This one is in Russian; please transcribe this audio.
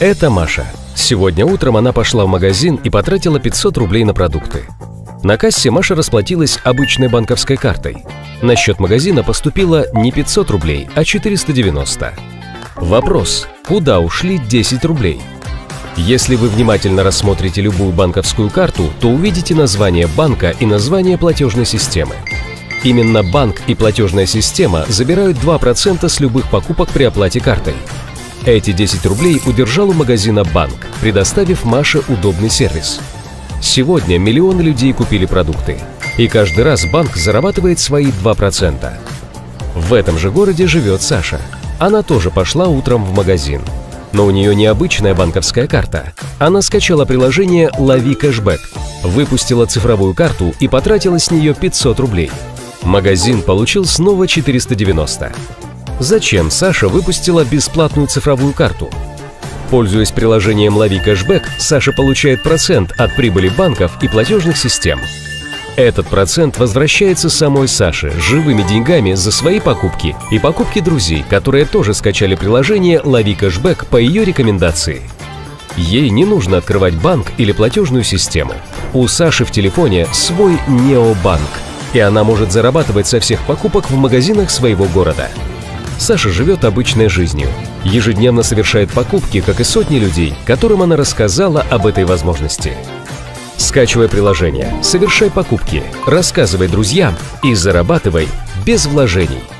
Это Маша. Сегодня утром она пошла в магазин и потратила 500 рублей на продукты. На кассе Маша расплатилась обычной банковской картой. На счет магазина поступило не 500 рублей, а 490. Вопрос, куда ушли 10 рублей? Если вы внимательно рассмотрите любую банковскую карту, то увидите название банка и название платежной системы. Именно банк и платежная система забирают 2% с любых покупок при оплате картой. Эти 10 рублей удержал у магазина банк, предоставив Маше удобный сервис. Сегодня миллионы людей купили продукты, и каждый раз банк зарабатывает свои 2%. В этом же городе живет Саша. Она тоже пошла утром в магазин. Но у нее необычная банковская карта. Она скачала приложение «Лови кэшбэк», выпустила цифровую карту и потратила с нее 500 рублей. Магазин получил снова 490. Зачем Саша выпустила бесплатную цифровую карту? Пользуясь приложением «Лови кэшбэк», Саша получает процент от прибыли банков и платежных систем. Этот процент возвращается самой Саше живыми деньгами за свои покупки и покупки друзей, которые тоже скачали приложение «Лови кэшбэк» по ее рекомендации. Ей не нужно открывать банк или платежную систему. У Саши в телефоне свой необанк, и она может зарабатывать со всех покупок в магазинах своего города. Саша живет обычной жизнью. Ежедневно совершает покупки, как и сотни людей, которым она рассказала об этой возможности. Скачивай приложение, совершай покупки, рассказывай друзьям и зарабатывай без вложений –